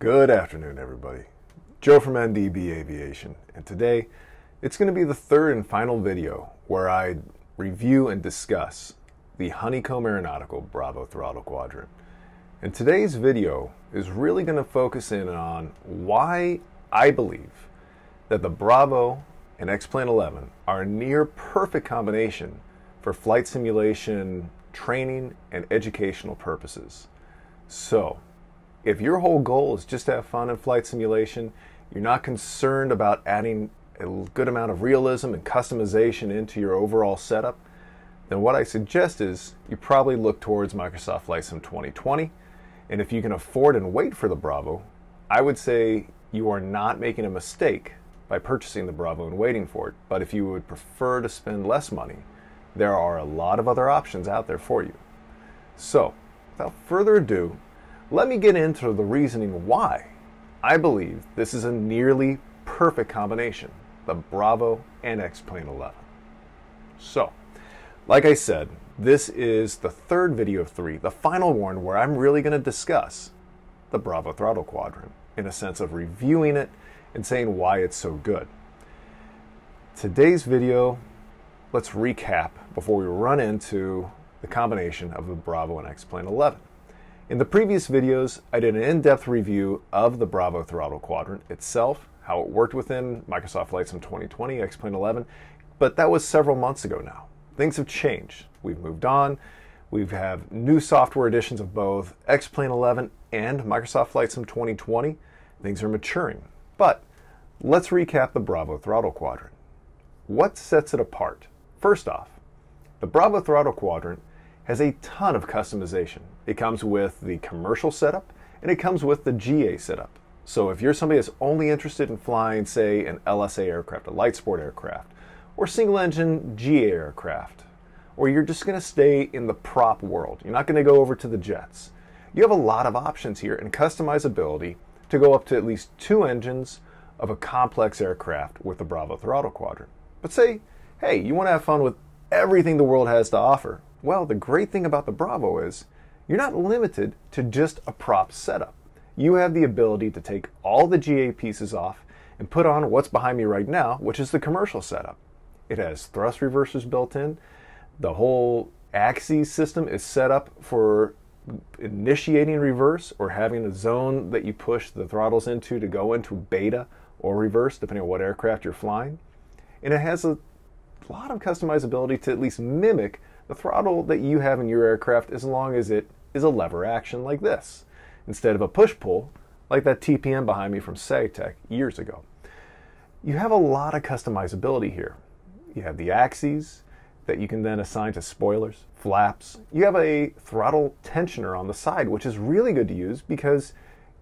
Good afternoon, everybody. Joe from NDB Aviation, and today it's going to be the third and final video where I review and discuss the Honeycomb Aeronautical Bravo Throttle Quadrant. And today's video is really going to focus in on why I believe that the Bravo and X-Plane 11 are a near perfect combination for flight simulation training and educational purposes. So, if your whole goal is just to have fun in flight simulation, you're not concerned about adding a good amount of realism and customization into your overall setup, then what I suggest is you probably look towards Microsoft Flight Sim 2020. And if you can afford and wait for the Bravo, I would say you are not making a mistake by purchasing the Bravo and waiting for it. But if you would prefer to spend less money, there are a lot of other options out there for you. So, without further ado, let me get into the reasoning why I believe this is a nearly perfect combination the Bravo and X Plane 11. So, like I said, this is the third video of three, the final one where I'm really going to discuss the Bravo throttle quadrant in a sense of reviewing it and saying why it's so good. Today's video, let's recap before we run into the combination of the Bravo and X Plane 11. In the previous videos, I did an in-depth review of the Bravo throttle quadrant itself, how it worked within Microsoft Flight Sim 2020, X-Plane 11, but that was several months ago now. Things have changed. We've moved on. We have new software editions of both X-Plane 11 and Microsoft Flight Sim 2020. Things are maturing. But let's recap the Bravo throttle quadrant. What sets it apart? First off, the Bravo throttle quadrant has a ton of customization. It comes with the commercial setup and it comes with the GA setup. So if you're somebody that's only interested in flying, say, an LSA aircraft, a light sport aircraft, or single engine GA aircraft, or you're just going to stay in the prop world, you're not going to go over to the jets, you have a lot of options here and customizability to go up to at least two engines of a complex aircraft with the Bravo throttle quadrant. But say, hey, you want to have fun with everything the world has to offer. Well, the great thing about the Bravo is you're not limited to just a prop setup. You have the ability to take all the GA pieces off and put on what's behind me right now, which is the commercial setup. It has thrust reversers built in. The whole axis system is set up for initiating reverse or having a zone that you push the throttles into to go into beta or reverse, depending on what aircraft you're flying. And it has a lot of customizability to at least mimic the throttle that you have in your aircraft as long as it is a lever action like this, instead of a push-pull like that TPM behind me from Saitek years ago. You have a lot of customizability here. You have the axes that you can then assign to spoilers, flaps. You have a throttle tensioner on the side, which is really good to use because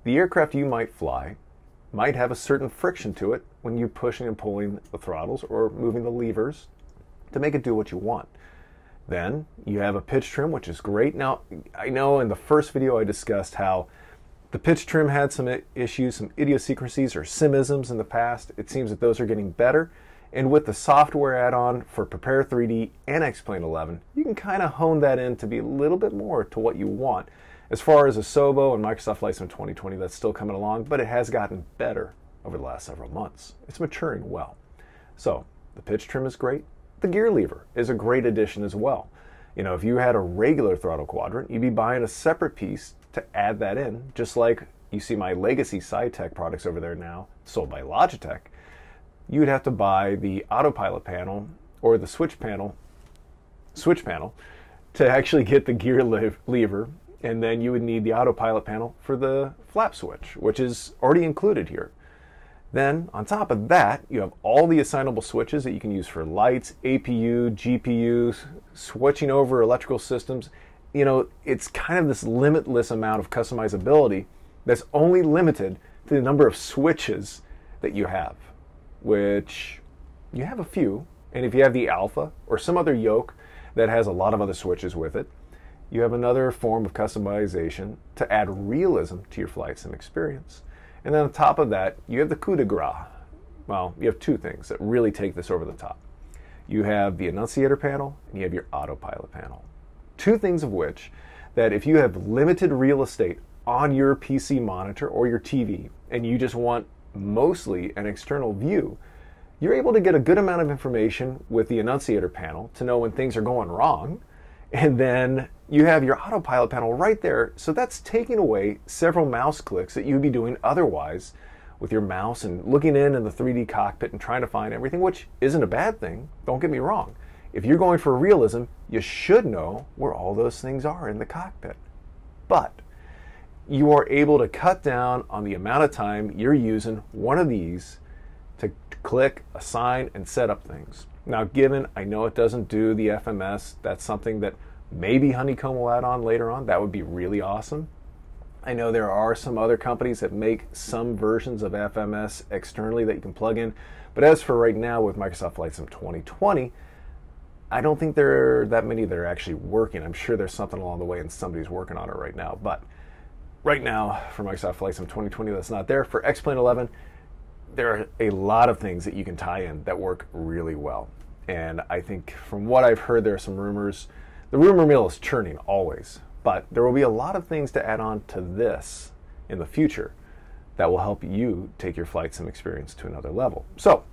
the aircraft you might fly might have a certain friction to it when you're pushing and pulling the throttles or moving the levers to make it do what you want. Then you have a pitch trim, which is great. Now, I know in the first video I discussed how the pitch trim had some issues, some idiosyncrasies or simisms in the past. It seems that those are getting better. And with the software add-on for Prepare 3D and X-Plane 11, you can kind of hone that in to be a little bit more to what you want. As far as Asobo and Microsoft Sim 2020, that's still coming along, but it has gotten better over the last several months. It's maturing well. So the pitch trim is great. The gear lever is a great addition as well. You know, if you had a regular throttle quadrant, you'd be buying a separate piece to add that in, just like you see my legacy Saitek products over there now, sold by Logitech. You would have to buy the autopilot panel or the switch panel, switch panel, to actually get the gear lever, and then you would need the autopilot panel for the flap switch, which is already included here. Then, on top of that, you have all the assignable switches that you can use for lights, APU, GPU, switching over electrical systems. You know, it's kind of this limitless amount of customizability that's only limited to the number of switches that you have, which you have a few. And if you have the Alpha or some other yoke that has a lot of other switches with it, you have another form of customization to add realism to your flight sim experience. And then on top of that, you have the coup de grace. Well, you have two things that really take this over the top. You have the annunciator panel and you have your autopilot panel. Two things of which that if you have limited real estate on your PC monitor or your TV and you just want mostly an external view, you're able to get a good amount of information with the annunciator panel to know when things are going wrong. And then you have your autopilot panel right there. So that's taking away several mouse clicks that you'd be doing otherwise with your mouse and looking in in the 3D cockpit and trying to find everything, which isn't a bad thing. Don't get me wrong. If you're going for realism, you should know where all those things are in the cockpit. But you are able to cut down on the amount of time you're using one of these to click, assign, and set up things. Now, given I know it doesn't do the FMS, that's something that maybe Honeycomb will add on later on. That would be really awesome. I know there are some other companies that make some versions of FMS externally that you can plug in, but as for right now with Microsoft Flight Sim 2020, I don't think there are that many that are actually working. I'm sure there's something along the way and somebody's working on it right now. But right now, for Microsoft Flight Sim 2020, that's not there. For X-Plane 11, there are a lot of things that you can tie in that work really well. And I think from what I've heard, there are some rumors. The rumor mill is churning always, but there will be a lot of things to add on to this in the future that will help you take your flight sim experience to another level. So,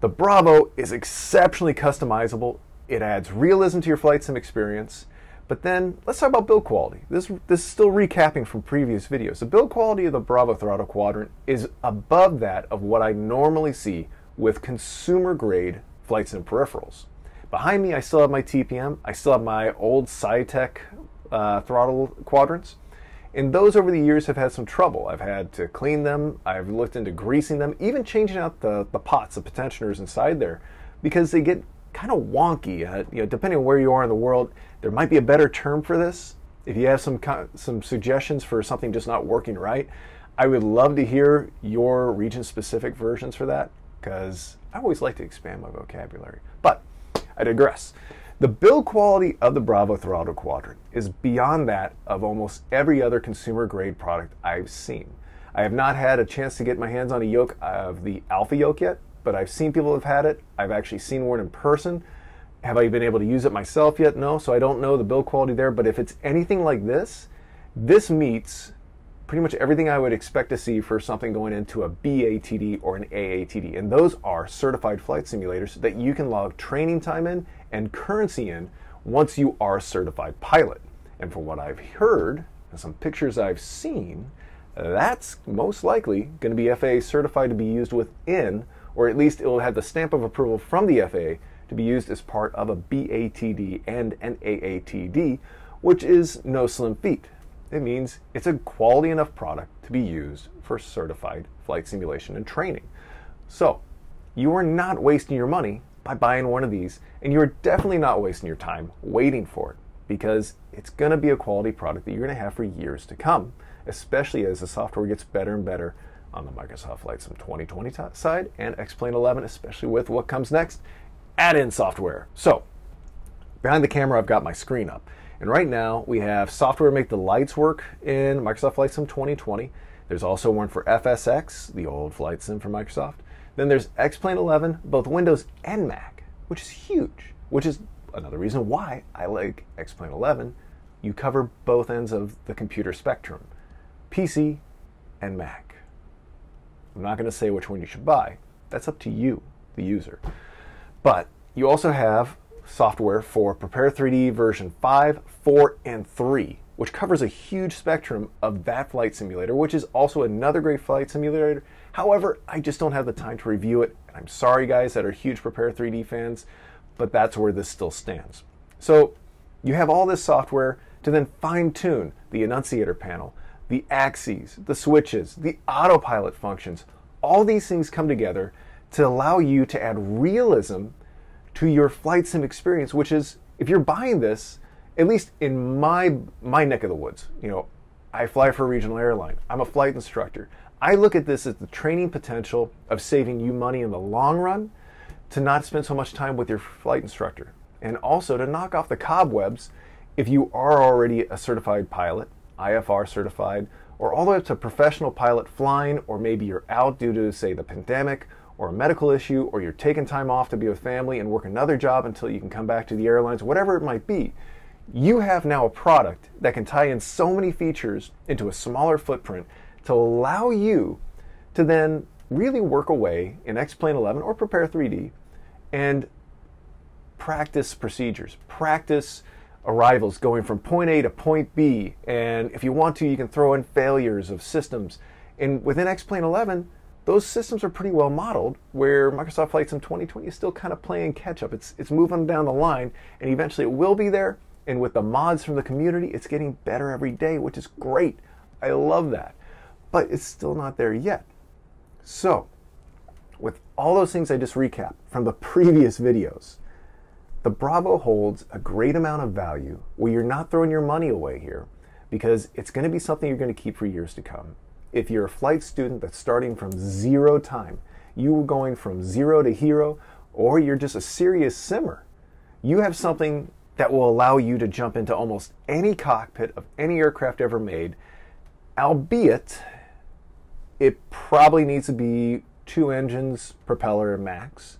the Bravo is exceptionally customizable. It adds realism to your flight sim experience. But then let's talk about build quality. This, this is still recapping from previous videos. The build quality of the Bravo throttle quadrant is above that of what I normally see with consumer grade flight and peripherals. Behind me, I still have my TPM. I still have my old Saitek uh, throttle quadrants. And those over the years have had some trouble. I've had to clean them, I've looked into greasing them, even changing out the, the pots, the potentioners inside there, because they get kind of wonky. Uh, you know, depending on where you are in the world, there might be a better term for this. If you have some some suggestions for something just not working right, I would love to hear your region-specific versions for that, because I always like to expand my vocabulary. But I digress. The build quality of the Bravo Throttle Quadrant is beyond that of almost every other consumer grade product I've seen. I have not had a chance to get my hands on a yoke of the Alpha yoke yet, but I've seen people have had it. I've actually seen one in person. Have I been able to use it myself yet? No, so I don't know the build quality there, but if it's anything like this, this meets pretty much everything I would expect to see for something going into a BATD or an AATD. And those are certified flight simulators that you can log training time in and currency in once you are a certified pilot. And from what I've heard and some pictures I've seen, that's most likely going to be FAA certified to be used within, or at least it will have the stamp of approval from the FAA to be used as part of a BATD and an AATD, which is no slim feat. It means it's a quality enough product to be used for certified flight simulation and training. So, you are not wasting your money by buying one of these, and you're definitely not wasting your time waiting for it because it's going to be a quality product that you're going to have for years to come, especially as the software gets better and better on the Microsoft Flight Sim 2020 side and X-Plane 11, especially with what comes next add-in software. So, behind the camera, I've got my screen up. And right now we have software to make the lights work in Microsoft Flight Sim 2020. There's also one for FSX, the old flight sim for Microsoft. Then there's X-Plane 11, both Windows and Mac, which is huge, which is another reason why I like X-Plane 11. You cover both ends of the computer spectrum, PC and Mac. I'm not going to say which one you should buy. That's up to you, the user. But you also have software for Prepare 3D version 5, 4, and 3, which covers a huge spectrum of that flight simulator, which is also another great flight simulator. However, I just don't have the time to review it. And I'm sorry, guys, that are huge Prepare 3D fans, but that's where this still stands. So you have all this software to then fine tune the annunciator panel, the axes, the switches, the autopilot functions. All these things come together to allow you to add realism to your flight sim experience, which is if you're buying this, at least in my my neck of the woods, you know, I fly for a regional airline. I'm a flight instructor. I look at this as the training potential of saving you money in the long run to not spend so much time with your flight instructor and also to knock off the cobwebs if you are already a certified pilot, IFR certified, or all the way up to professional pilot flying, or maybe you're out due to, say, the pandemic or a medical issue, or you're taking time off to be with family and work another job until you can come back to the airlines, whatever it might be, you have now a product that can tie in so many features into a smaller footprint to allow you to then really work away in X-Plane 11 or Prepare 3D and practice procedures, practice arrivals going from point A to point B. And if you want to, you can throw in failures of systems. And within X-Plane 11, those systems are pretty well modeled where Microsoft Flight Sim 2020 is still kind of playing catch up. It's, it's moving down the line and eventually it will be there. And with the mods from the community, it's getting better every day, which is great. I love that. But it's still not there yet. So, with all those things I just recapped from the previous videos, the Bravo holds a great amount of value where you're not throwing your money away here because it's going to be something you're going to keep for years to come. If you're a flight student that's starting from zero time, you are going from zero to hero, or you're just a serious simmer, you have something that will allow you to jump into almost any cockpit of any aircraft ever made, albeit it probably needs to be two engines, propeller max,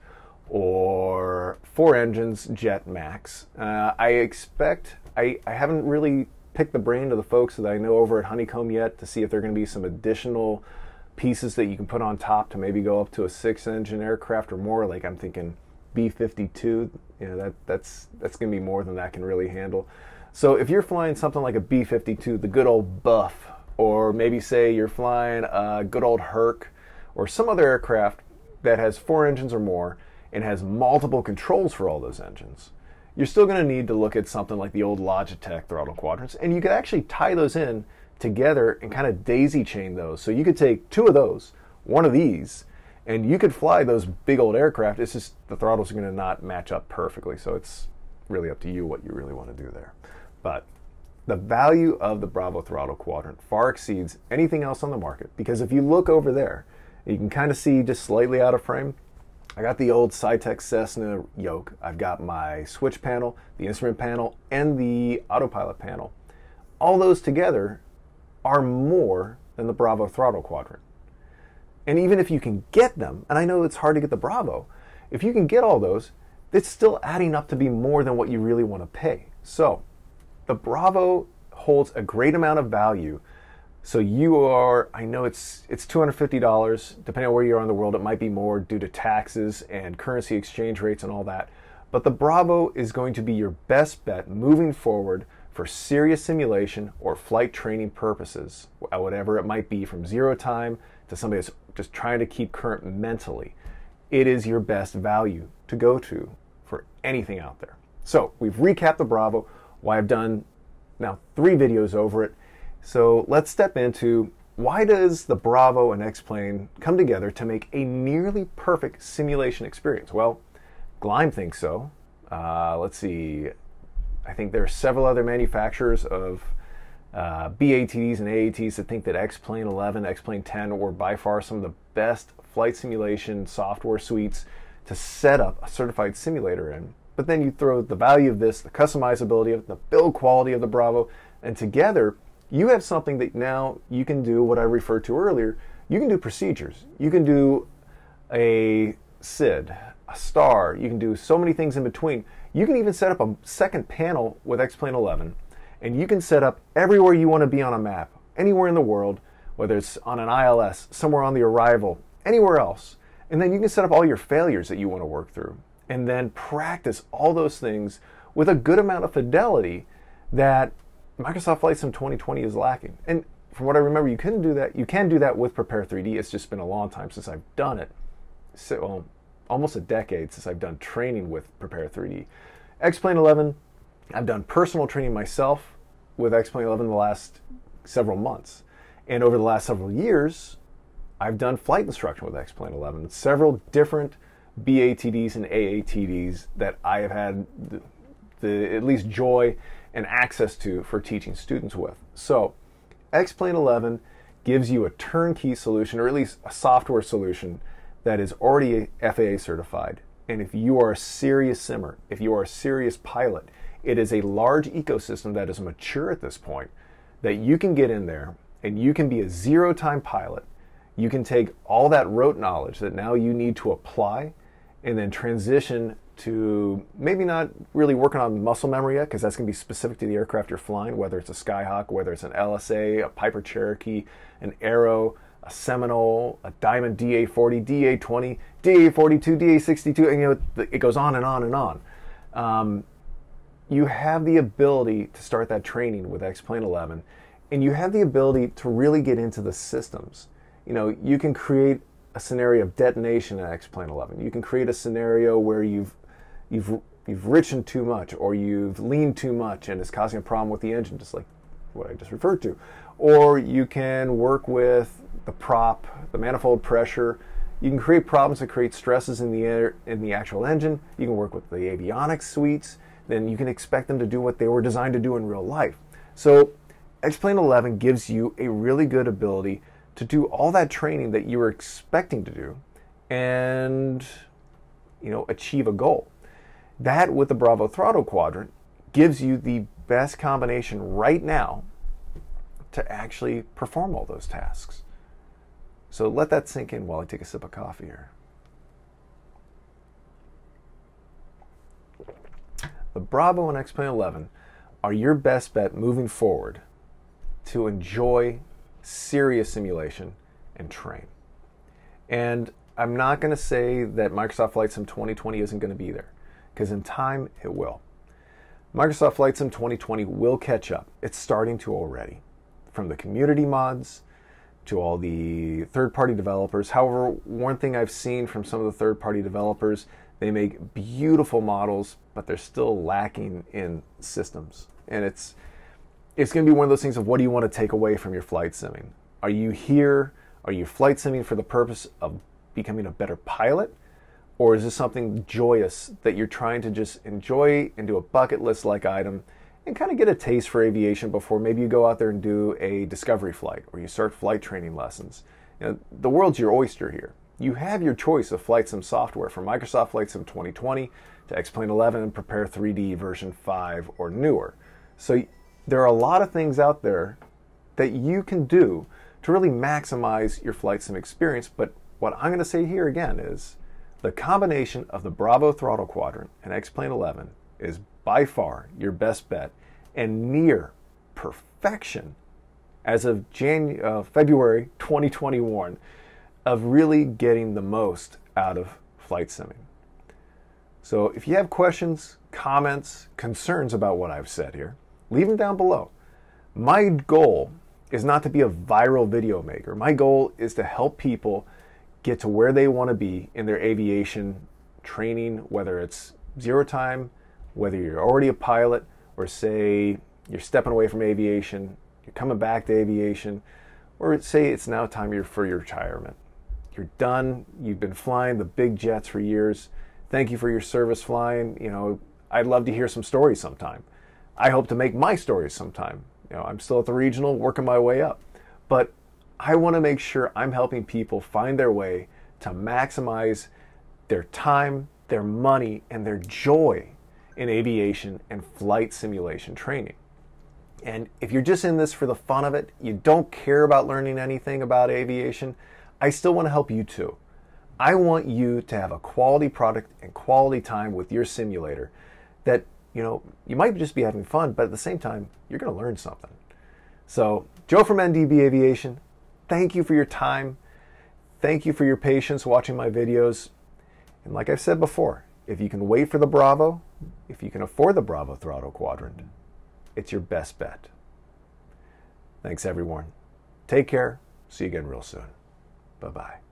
or four engines, jet max. Uh, I expect, I, I haven't really picked the brain of the folks that I know over at Honeycomb yet to see if there are going to be some additional pieces that you can put on top to maybe go up to a six engine aircraft or more. Like I'm thinking B 52, you know, that, that's, that's going to be more than that can really handle. So if you're flying something like a B 52, the good old buff, or maybe say you're flying a good old Herc or some other aircraft that has four engines or more and has multiple controls for all those engines, you're still going to need to look at something like the old Logitech throttle quadrants. And you could actually tie those in together and kind of daisy chain those. So you could take two of those, one of these, and you could fly those big old aircraft. It's just the throttles are going to not match up perfectly. So it's really up to you what you really want to do there. But the value of the Bravo throttle quadrant far exceeds anything else on the market because if you look over there, you can kind of see just slightly out of frame. I got the old Saitek Cessna yoke. I've got my switch panel, the instrument panel, and the autopilot panel. All those together are more than the Bravo throttle quadrant. And even if you can get them, and I know it's hard to get the Bravo, if you can get all those, it's still adding up to be more than what you really want to pay. So, the Bravo holds a great amount of value. So you are, I know it's it's $250, depending on where you are in the world, it might be more due to taxes and currency exchange rates and all that. But the Bravo is going to be your best bet moving forward for serious simulation or flight training purposes, whatever it might be, from zero time to somebody that's just trying to keep current mentally. It is your best value to go to for anything out there. So we've recapped the Bravo why I've done now three videos over it. So let's step into why does the Bravo and X-Plane come together to make a nearly perfect simulation experience? Well, Gleim thinks so. Uh, let's see. I think there are several other manufacturers of uh, BATDs and AATs that think that X-Plane 11, X-Plane 10 were by far some of the best flight simulation software suites to set up a certified simulator in. But then you throw the value of this, the customizability of the build quality of the Bravo, and together you have something that now you can do what I referred to earlier. You can do procedures. You can do a SID, a star. You can do so many things in between. You can even set up a second panel with X-Plane 11, and you can set up everywhere you want to be on a map, anywhere in the world, whether it's on an ILS, somewhere on the arrival, anywhere else. And then you can set up all your failures that you want to work through and then practice all those things with a good amount of fidelity that Microsoft Flight Sim 2020 is lacking. And from what I remember, you can do that. You can do that with Prepare 3D. It's just been a long time since I've done it. So, well, almost a decade since I've done training with Prepare 3D. X-Plane 11, I've done personal training myself with X-Plane 11 the last several months. And over the last several years, I've done flight instruction with X-Plane 11. Several different BATDs and AATDs that I have had the, the, at least joy and access to for teaching students with. So, X-Plane 11 gives you a turnkey solution, or at least a software solution that is already FAA certified. And if you are a serious simmer, if you are a serious pilot, it is a large ecosystem that is mature at this point that you can get in there and you can be a zero time pilot. You can take all that rote knowledge that now you need to apply and then transition to maybe not really working on muscle memory yet, because that's going to be specific to the aircraft you're flying, whether it's a Skyhawk, whether it's an LSA, a Piper Cherokee, an Arrow, a Seminole, a Diamond DA40, DA20, DA42, DA62, and you know it goes on and on and on. Um, you have the ability to start that training with X-Plane 11, and you have the ability to really get into the systems. You know, you can create a scenario of detonation in X-Plane 11. You can create a scenario where you've you've you've richened too much or you've leaned too much and it's causing a problem with the engine, just like what I just referred to. Or you can work with the prop, the manifold pressure. You can create problems that create stresses in the air, in the actual engine. You can work with the avionics suites. Then you can expect them to do what they were designed to do in real life. So X-Plane 11 gives you a really good ability to do all that training that you were expecting to do and you know achieve a goal. That with the Bravo throttle quadrant gives you the best combination right now to actually perform all those tasks. So let that sink in while I take a sip of coffee here. The Bravo and X-Plane 11 are your best bet moving forward to enjoy serious simulation and train. And I'm not going to say that Microsoft Flight Sim 2020 isn't going to be there, because in time it will. Microsoft Flight Sim 2020 will catch up. It's starting to already. From the community mods to all the third party developers. However, one thing I've seen from some of the third party developers, they make beautiful models, but they're still lacking in systems. And it's it's going to be one of those things of what do you want to take away from your flight simming? Are you here? Are you flight simming for the purpose of becoming a better pilot? Or is this something joyous that you're trying to just enjoy and do a bucket list like item and kind of get a taste for aviation before maybe you go out there and do a discovery flight or you start flight training lessons? You know, the world's your oyster here. You have your choice of flight sim software from Microsoft Flight Sim 2020 to X-Plane 11 and Prepare 3D version 5 or newer. So there are a lot of things out there that you can do to really maximize your flight sim experience. But what I'm going to say here again is the combination of the Bravo throttle quadrant and X-Plane 11 is by far your best bet and near perfection as of uh, February 2021 of really getting the most out of flight simming. So if you have questions, comments, concerns about what I've said here, leave them down below. My goal is not to be a viral video maker. My goal is to help people get to where they want to be in their aviation training, whether it's zero time, whether you're already a pilot, or say you're stepping away from aviation, you're coming back to aviation, or say it's now time for your retirement. You're done, you've been flying the big jets for years. Thank you for your service flying. You know, I'd love to hear some stories sometime. I hope to make my stories sometime. You know, I'm still at the regional, working my way up. But I want to make sure I'm helping people find their way to maximize their time, their money, and their joy in aviation and flight simulation training. And if you're just in this for the fun of it, you don't care about learning anything about aviation, I still want to help you too. I want you to have a quality product and quality time with your simulator that you know, you might just be having fun, but at the same time, you're going to learn something. So, Joe from NDB Aviation, thank you for your time. Thank you for your patience watching my videos. And like I've said before, if you can wait for the Bravo, if you can afford the Bravo throttle quadrant, it's your best bet. Thanks, everyone. Take care. See you again real soon. Bye bye.